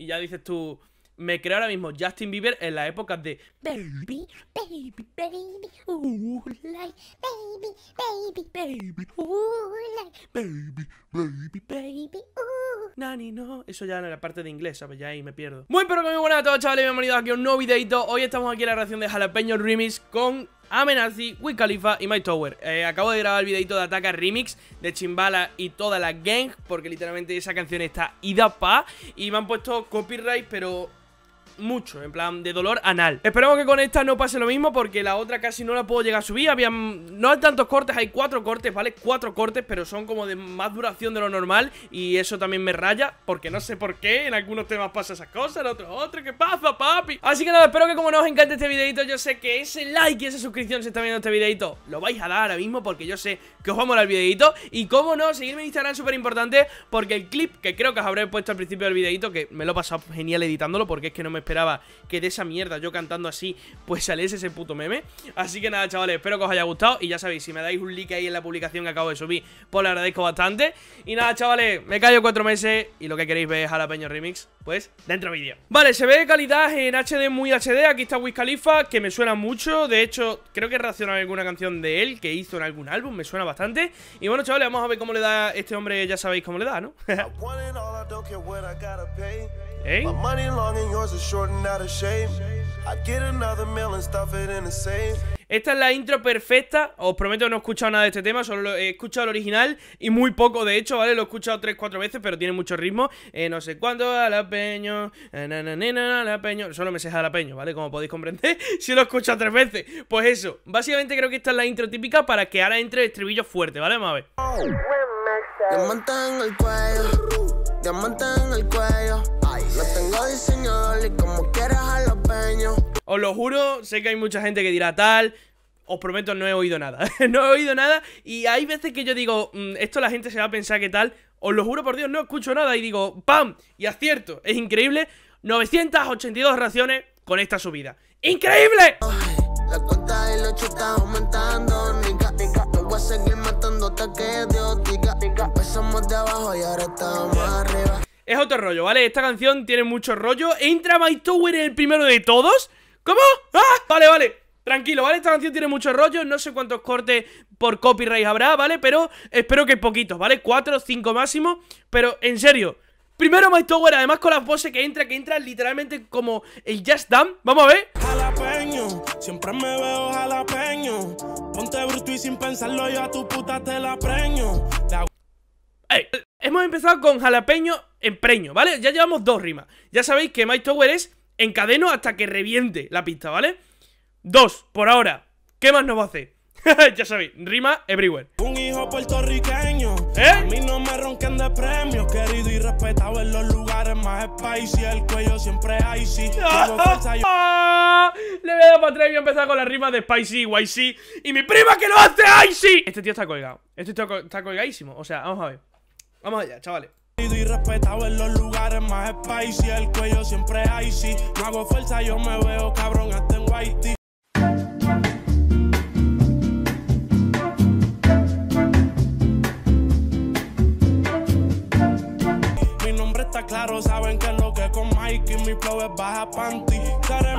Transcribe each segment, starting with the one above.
Y ya dices tú, me creo ahora mismo Justin Bieber en las épocas de Baby, baby, baby, ooh, like, baby, baby, baby, ooh, like, Baby, baby, baby, ooh. Nani, no, eso ya en la parte de inglés, ¿sabes? Ya ahí me pierdo. Muy pero que muy buenas a todos, chavales, bienvenidos aquí a un nuevo videito. Hoy estamos aquí en la reacción de Jalapeño Remix con Amenazi, Wiz Khalifa y My Tower. Eh, acabo de grabar el videito de Ataca Remix de Chimbala y toda la gang, porque literalmente esa canción está ida pa. Y me han puesto copyright, pero mucho, en plan de dolor anal. Esperemos que con esta no pase lo mismo porque la otra casi no la puedo llegar a subir. Había, no hay tantos cortes, hay cuatro cortes, ¿vale? Cuatro cortes, pero son como de más duración de lo normal y eso también me raya porque no sé por qué. En algunos temas pasa esas cosas, en otros otros. ¿Qué pasa, papi? Así que nada, espero que como no os encante este videito, yo sé que ese like y esa suscripción si está viendo este videito lo vais a dar ahora mismo porque yo sé que os va a molar el videito. Y como no, seguirme en Instagram súper importante porque el clip que creo que os habré puesto al principio del videito, que me lo he pasado genial editándolo porque es que no me esperaba que de esa mierda yo cantando así, pues saliese ese puto meme. Así que nada, chavales, espero que os haya gustado. Y ya sabéis, si me dais un like ahí en la publicación que acabo de subir, pues lo agradezco bastante. Y nada, chavales, me callo cuatro meses y lo que queréis ver es Jalapeño Remix, pues dentro vídeo. Vale, se ve calidad en HD muy HD. Aquí está Wiz Khalifa, que me suena mucho. De hecho, creo que reacciona alguna canción de él que hizo en algún álbum, me suena bastante. Y bueno, chavales, vamos a ver cómo le da este hombre, ya sabéis cómo le da, ¿no? ¿Eh? My money long and yours is short and out of shape. I get another meal and stuff it in the safe. Esta es la intro perfecta. Os prometo que no he escuchado nada de este tema, solo lo- he escuchado el original y muy poco, de hecho, ¿vale? Lo he escuchado 3-4 veces, pero tiene mucho ritmo. Eh, no sé cuánto, jalapeño, jalapeño. Solo me sé jalapeño, ¿vale? Como podéis comprender, si lo he escuchado tres veces. Pues eso, básicamente creo que esta es la intro típica para que ahora entre el estribillo fuerte, ¿vale? Vamos a ver. Diamante en el cuello, diamante en el cuello. Os lo juro, sé que hay mucha gente que dirá tal. Os prometo, no he oído nada. no he oído nada. Y hay veces que yo digo, "Mm, esto la gente se va a pensar que tal. Os lo juro por Dios, no escucho nada. Y digo, ¡pam! Y acierto. Es increíble. 982 raciones con esta subida. ¡Increíble! La cuenta y la chuta aumentando, nica, nica. No voy a seguir matándote que Dios diga. Empezamos de abajo y ahora estamos arriba. Es otro rollo, ¿vale? Esta canción tiene mucho rollo. Entra My Tower el primero de todos. ¿Cómo? ¡Ah! Vale, vale. Tranquilo, ¿vale? Esta canción tiene mucho rollo. No sé cuántos cortes por copyright habrá, ¿vale? Pero espero que poquitos, ¿vale? Cuatro cinco máximo. Pero en serio. Primero My Tower, además con las voces que entra, que entra literalmente como el Just Dance. Vamos a ver. jalapeño, siempre me veo jalapeño. Ponte bruto y sin pensarlo yo a tu puta te la preño. La Ey, hemos empezado con jalapeño en preño, ¿vale? Ya llevamos dos rimas. Ya sabéis que My Tower es encadeno hasta que reviente la pista, ¿vale? Dos, por ahora. ¿Qué más nos va a hacer? ya sabéis, rima everywhere. un hijo puertorriqueño. ¿Eh? A mí no me ronquen de premios, querido y respetado en los lugares más spicy. El cuello siempre icy. Yo Le voy a dar para atrás y voy a empezar con la rima de Spicy, YC. Y mi prima que lo hace, Icy. Este tío está colgado. Este tío está colgadísimo. O sea, vamos a ver. Vamos allá, chavales. Y respetado en los lugares más spicy. El cuello siempre icy. No hago fuerza, yo me veo cabrón hasta en whitey. Mi nombre está claro, saben que lo que con Mikey mi flow es baja panty. Seré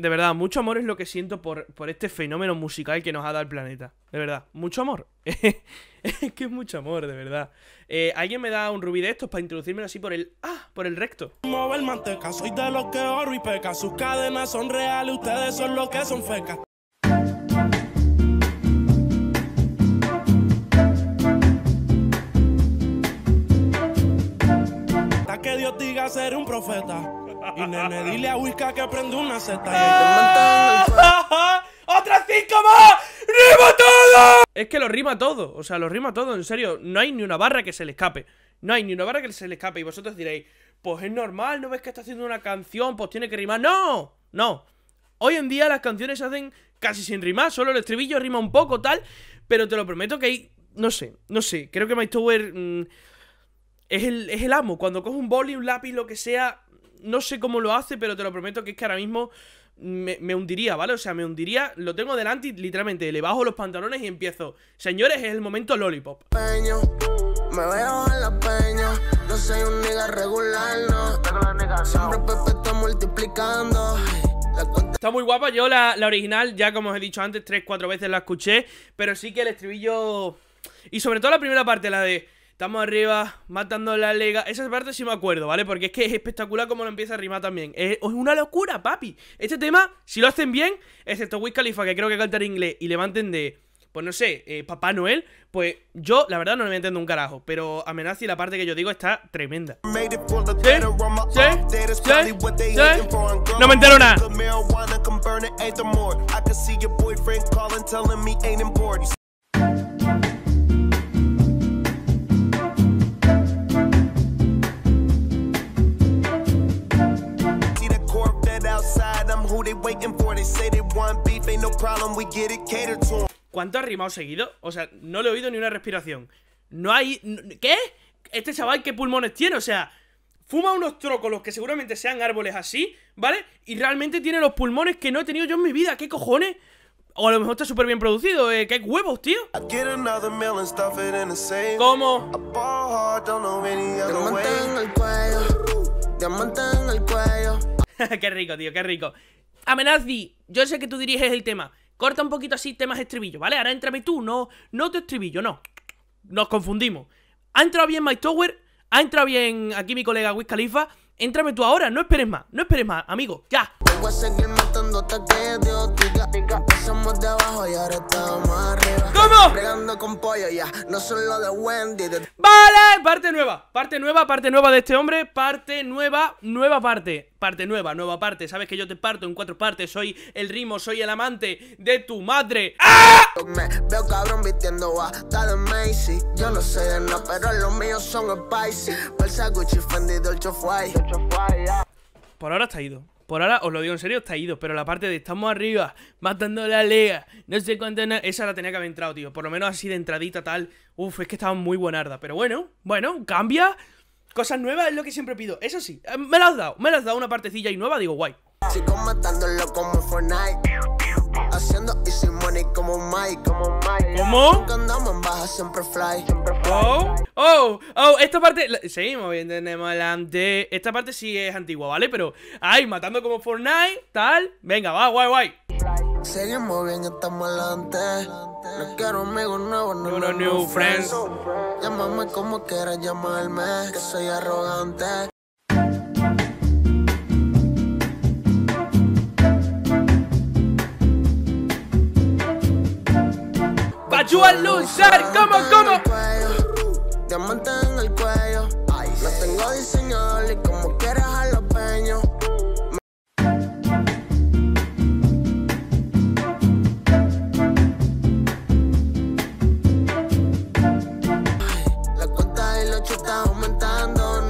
De verdad, mucho amor es lo que siento por, por este fenómeno musical que nos ha dado el planeta. De verdad, mucho amor. es que es mucho amor, de verdad. Eh, ¿Alguien me da un rubí de estos para introducirme así por el... Ah, por el recto. manteca. Soy de los que y peca. Sus cadenas son reales, ustedes son los que son fecas. Que Dios diga ser un profeta. Y nene, dile a Whisca que prende una en el cuello. ¡Otras cinco más! ¡Rima todo! Es que lo rima todo, o sea, lo rima todo, en serio. No hay ni una barra que se le escape. No hay ni una barra que se le escape. Y vosotros diréis, pues es normal, ¿no ves que está haciendo una canción? Pues tiene que rimar. ¡No! No. Hoy en día las canciones se hacen casi sin rimar, solo el estribillo rima un poco, tal. Pero te lo prometo que hay. No sé, no sé. Creo que My Tower. mm, es el, es el amo. Cuando coge un boli, un lápiz, lo que sea, no sé cómo lo hace, pero te lo prometo que es que ahora mismo me, me hundiría, ¿vale? O sea, me hundiría, lo tengo delante y literalmente le bajo los pantalones y empiezo. Señores, es el momento lollipop. Peño, Me veo en la peña, no soy un nigga regular, no. Siempre Pepe está multiplicando. La cuenta Está muy guapa, yo la, la original ya como os he dicho antes, tres, cuatro veces la escuché, pero sí que el estribillo... Y sobre todo la primera parte, la de... Estamos arriba, matando la lega. Esa parte sí me acuerdo, ¿vale? Porque es que es espectacular como lo empieza a rimar también. Es, una locura, papi. Este tema, si lo hacen bien, excepto Wiz Khalifa, que creo que canta en inglés, y levanten de, pues no sé, eh, Papá Noel, pues yo, la verdad, no le entiendo un carajo. Pero Amenaza y la parte que yo digo está tremenda. Sí, sí, sí, No me entero nada. ¿Cuánto ha rimado seguido? O sea, no le he oído ni una respiración. No hay. ¿Qué? Este chaval, ¿qué pulmones tiene? O sea, fuma unos trócolos que seguramente sean árboles así, ¿vale? Y realmente tiene los pulmones que no he tenido yo en mi vida. ¿Qué cojones? O a lo mejor está súper bien producido. Eh, ¿Qué huevos, tío? ¿Cómo? Diamante en el cuello. qué rico, tío, qué rico. Amenazi, yo sé que tú diriges el tema. Corta un poquito así temas estribillo, ¿vale? Ahora entrame tú, no, no tu estribillo, no. Nos confundimos. ¿Ha entrado bien Mike Tower? ¿Ha entrado bien aquí mi colega Wiz Khalifa? Entrame tú ahora, no esperes más, no esperes más, amigo, ya. Voy a seguir matando hasta que Dios diga. Empezamos de abajo y ahora estamos arriba. ¿Cómo? Bregando con pollo ya, no son lo de Wendy. De Vale, parte nueva, parte nueva, parte nueva de este hombre, parte nueva, nueva parte, parte nueva, nueva parte. Sabes que yo te parto en cuatro partes, soy el rimo, soy el amante de tu madre. ¡Ah! me veo cabrón vistiendo bata de Macy. Yo no sé de nada, pero los míos son spicy. Bolsa Gucci, Fendi, Dolce White. Por ahora está ido. Por ahora, os lo digo en serio, está ido. Pero la parte de estamos arriba, matando la lega, no sé cuánto. Esa la tenía que haber entrado, tío. Por lo menos así de entradita, tal. Uf, es que estaba muy buenarda. Pero bueno, bueno, cambia. Cosas nuevas es lo que siempre pido. Eso sí, eh, me la has dado. Me la has dado una partecilla y nueva, digo, guay. Sigo matándolo como Fortnite. Haciendo easy money como Mike. Como Mike. ¿Cómo? Andamos en baja, siempre fly. Siempre fly. Oh, oh, oh, esta parte. la- Seguimos bien, tenemos adelante. Esta parte sí es antigua, ¿vale? Pero, ay, matando como Fortnite, tal. Venga, va, guay, guay. Seguimos bien, estamos adelante. No quiero amigos nuevos, no, no, new friends. Llámame como quieras llamarme, que soy arrogante. ¡Pachu al loser! ¿Cómo, cómo? Diamante en el cuello. No tengo diseñador y como quieras a los peños. La cuenta y chos está aumentando.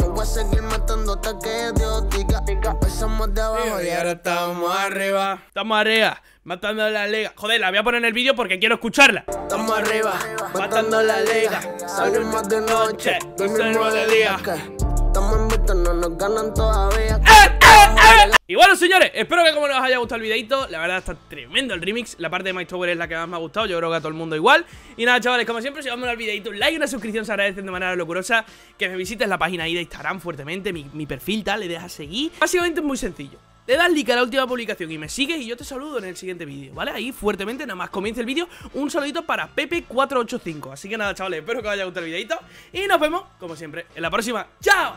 No voy a seguir matando hasta que Dios diga. Empezamos de abajo y ahora estamos arriba. Estamos arriba, matando la lega. Joder, la voy a poner en el vídeo porque quiero escucharla. Estamos arriba, matando la liga. Salimos de noche, dormimos de día. Estamos invictos, no nos ganan todavía. ¡Eh, eh, eh! Y bueno, señores, espero que como os haya gustado el videito. La verdad está tremendo el remix. La parte de My Tower es la que más me ha gustado. Yo creo que a todo el mundo igual. Y nada, chavales, como siempre, si os al videito, un like y una suscripción se agradecen de manera locurosa. Que me visites la página ahí de Instagram fuertemente, mi, mi perfil, tal, le dejas seguir. Básicamente es muy sencillo. Le das like a la última publicación y me sigues y yo te saludo en el siguiente vídeo, ¿vale? Ahí fuertemente, nada más comienza el vídeo, un saludito para Pepe485. Así que nada, chavales, espero que os haya gustado el videito y nos vemos, como siempre, en la próxima. ¡Chao!